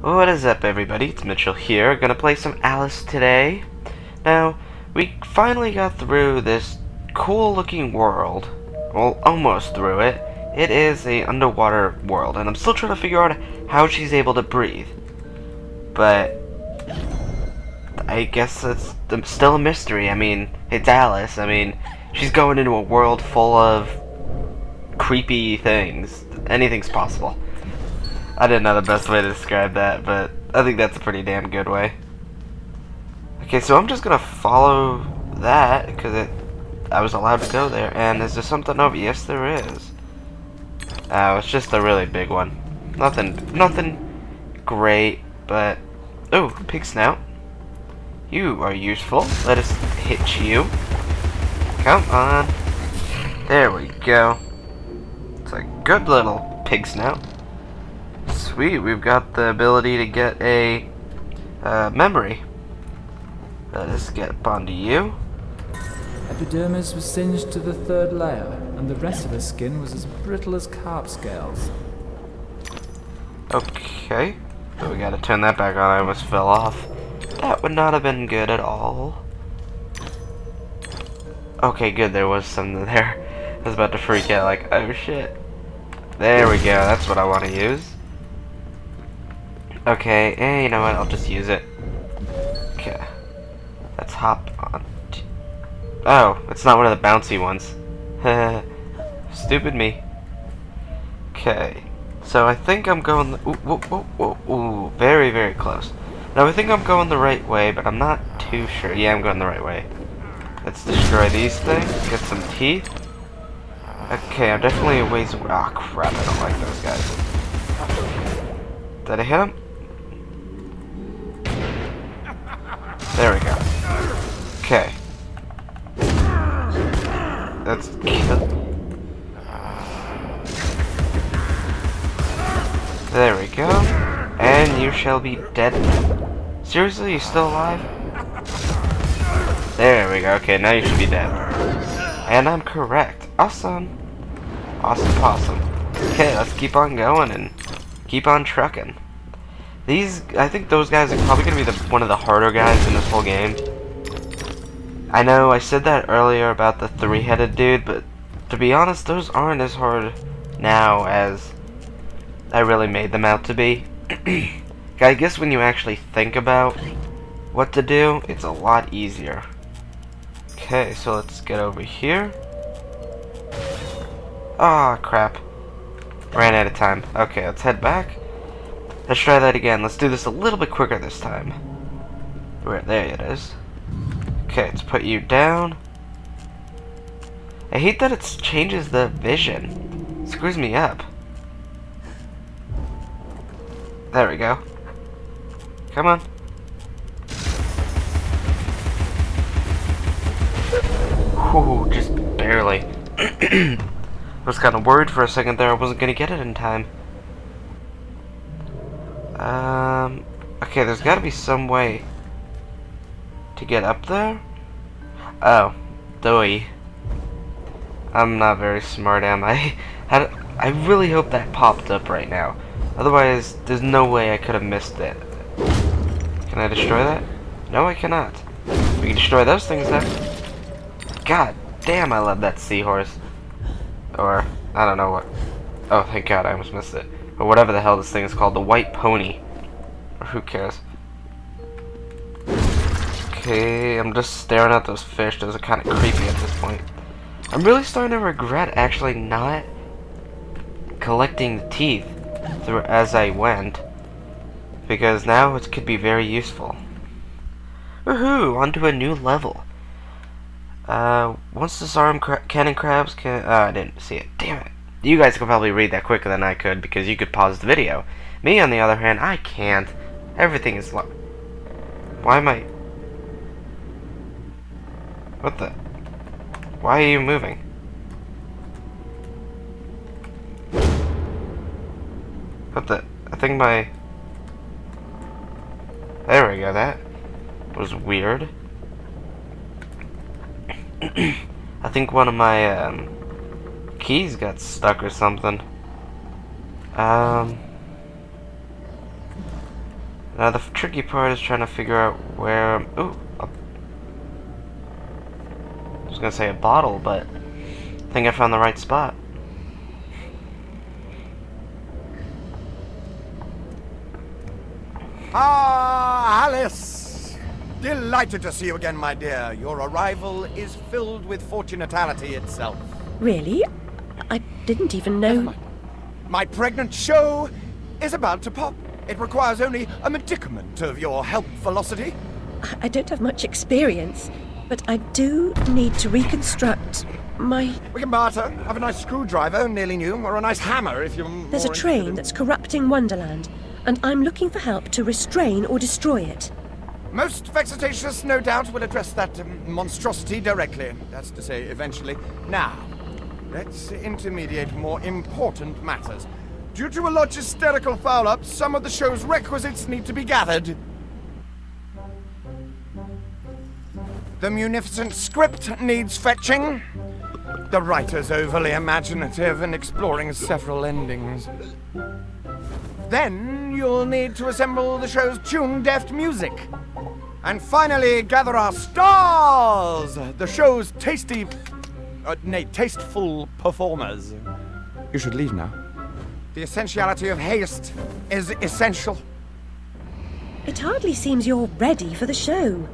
What is up everybody, it's Mitchell here, gonna play some Alice today. Now, we finally got through this cool looking world. Well, almost through it. It is a underwater world, and I'm still trying to figure out how she's able to breathe. But, I guess it's still a mystery. I mean, it's Alice. I mean, she's going into a world full of creepy things. Anything's possible. I didn't know the best way to describe that, but I think that's a pretty damn good way. Okay, so I'm just gonna follow that, because it, I was allowed to go there, and is there something over? Yes, there is. Oh, it's just a really big one. Nothing, nothing great, but, oh, pig snout. You are useful. Let us hit you. Come on. There we go. It's a good little pig snout. Sweet, we've got the ability to get a uh, memory. Let us get onto you. Epidermis was singed to the third layer, and the rest of her skin was as brittle as carp scales. Okay. So we gotta turn that back on. I almost fell off. That would not have been good at all. Okay, good. There was something there. I was about to freak out like, oh shit. There we go. That's what I want to use. Okay, hey, you know what? I'll just use it. Okay. Let's hop on. Oh, it's not one of the bouncy ones. Stupid me. Okay. So I think I'm going... Ooh, ooh, very, very close. Now I think I'm going the right way, but I'm not too sure. Yeah, I'm going the right way. Let's destroy these things. Get some teeth. Okay, I'm definitely a ways away. Oh crap, I don't like those guys. Did I hit him? Be dead. Seriously, you still alive? There we go. Okay, now you should be dead. And I'm correct. Awesome. Awesome possum. Okay, let's keep on going and keep on trucking. These, I think those guys are probably going to be the, one of the harder guys in this whole game. I know I said that earlier about the three-headed dude, but to be honest, those aren't as hard now as I really made them out to be. I guess when you actually think about what to do, it's a lot easier. Okay, so let's get over here. Ah, oh, crap. Ran out of time. Okay, let's head back. Let's try that again. Let's do this a little bit quicker this time. Where, there it is. Okay, let's put you down. I hate that it changes the vision. It screws me up. There we go. Come on. Whew, just barely. I was kind of worried for a second there I wasn't going to get it in time. Um, okay, there's got to be some way to get up there. Oh, doy. I'm not very smart, am I? I really hope that popped up right now. Otherwise, there's no way I could have missed it. Can I destroy that? No, I cannot. We can destroy those things then. God damn, I love that seahorse. Or, I don't know what. Oh, thank God, I almost missed it. Or whatever the hell this thing is called, the white pony. Or who cares? Okay, I'm just staring at those fish. Those are kind of creepy at this point. I'm really starting to regret actually not collecting the teeth as I went. Because now it could be very useful. Woohoo! Onto a new level. Uh, once disarm cra cannon crabs can- uh, I didn't see it. Damn it. You guys could probably read that quicker than I could because you could pause the video. Me, on the other hand, I can't. Everything is lo- Why am I... What the... Why are you moving? What the... I think my... There we go, that was weird. I think one of my, um keys got stuck or something. Um. Now the tricky part is trying to figure out where. Ooh, a, I was gonna say a bottle, but I think I found the right spot. Ah, Alice! Delighted to see you again, my dear. Your arrival is filled with fortunatality itself. Really? I didn't even know. My pregnant show is about to pop. It requires only a medicament of your help velocity. I don't have much experience, but I do need to reconstruct my. We can barter. Have a nice screwdriver, nearly new, or a nice hammer if you're. There's a train in- that's corrupting Wonderland, and I'm looking for help to restrain or destroy it. Most vexatious, no doubt, will address that um, monstrosity directly. That's to say, eventually. Now, let's intermediate more important matters. Due to a logisterical foul-up, some of the show's requisites need to be gathered. The munificent script needs fetching. The writer's overly imaginative and exploring several endings. Then you'll need to assemble the show's tune-deft music. And finally, gather our stars! The show's tasty, uh, nay, tasteful performers. You should leave now. The essentiality of haste is essential. It hardly seems you're ready for the show.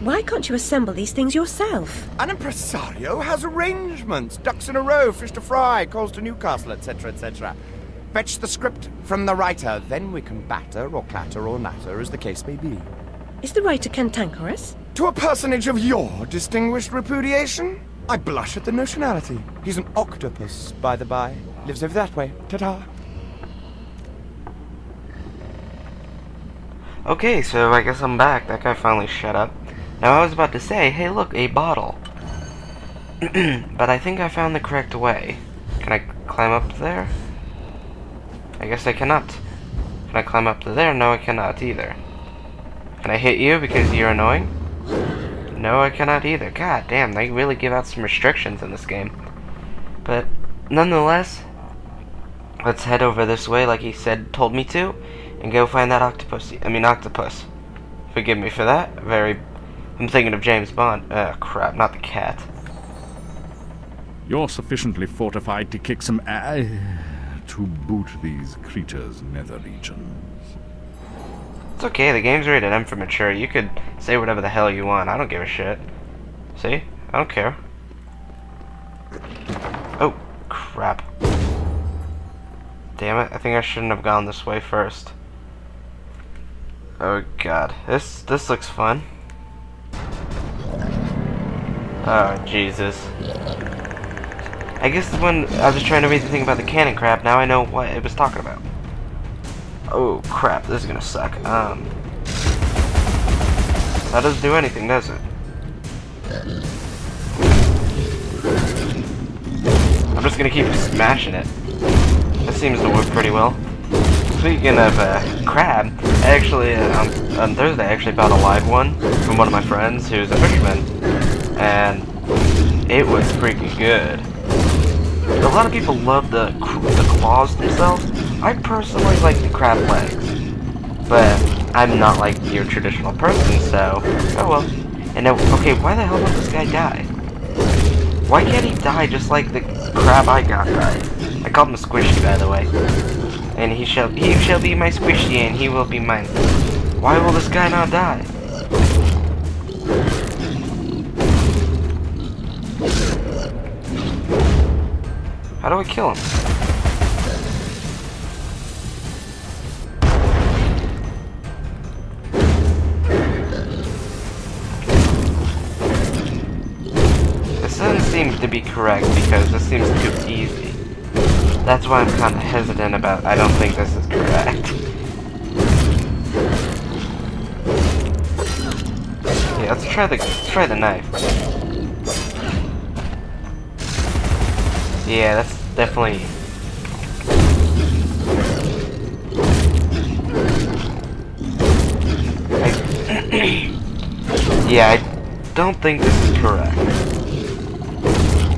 Why can't you assemble these things yourself? An impresario has arrangements, ducks in a row, fish to fry, calls to Newcastle, etc., etc. Fetch the script from the writer, then we can batter or clatter or natter, as the case may be. Is the writer cantankerous? To a personage of your distinguished repudiation? I blush at the notionality. He's an octopus, by the by. Lives over that way. Ta-ta. Okay, so I guess I'm back. That guy finally shut up. Now I was about to say, hey look, a bottle. but I think I found the correct way. Can I climb up there? I guess I cannot. Can I climb up to there? No, I cannot either. Can I hit you because you're annoying? No, I cannot either. God damn, they really give out some restrictions in this game. But nonetheless, let's head over this way like he said, told me to, and go find that octopus. I mean octopus. Forgive me for that. Very. I'm thinking of James Bond. Oh crap, not the cat. You're sufficiently fortified to kick some ass to boot these creatures' nether regions. It's okay. The game's rated M for mature. You could say whatever the hell you want. I don't give a shit. See? I don't care. Oh crap. Damn it! I think I shouldn't have gone this way first. Oh god, this this looks fun. Oh Jesus. I guess when I was trying to read the thing about the cannon crab, now I know what it was talking about. Oh crap, this is gonna suck. Um, that doesn't do anything, does it? I'm just gonna keep smashing it. That seems to work pretty well. Speaking of uh, crab, I actually uh, on, on Thursday I actually bought a live one from one of my friends who's a fisherman, and it was freaking good. A lot of people love the the claws themselves. I personally like the crab legs, but I'm not like your traditional person, so oh well. And now, okay, why the hell did this guy die? Why can't he die just like the crab I got died? I called him Squishy, by the way. And he shall he shall be my Squishy, and he will be mine. Why will this guy not die? How do I kill him? This doesn't seem to be correct because this seems too easy. That's why I'm kind of hesitant about. I don't think this is correct. Yeah, let's try the let's try the knife. Yeah, that's definitely. I- yeah, I don't think this is correct.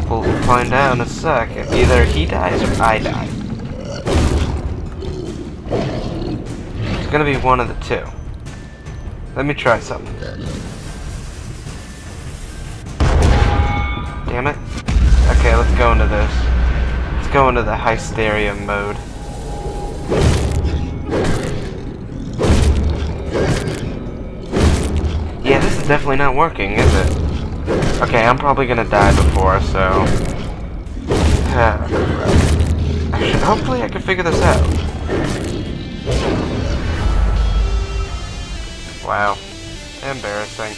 We'll find out in a sec. Either he dies or I die. It's gonna be one of the two. let me try something. Damn it. Okay, let's go into this. Let's go into the hysteria mode. Yeah, this is definitely not working, is it? Okay, I'm probably gonna die before, so... Hopefully I can figure this out. Wow. Embarrassing.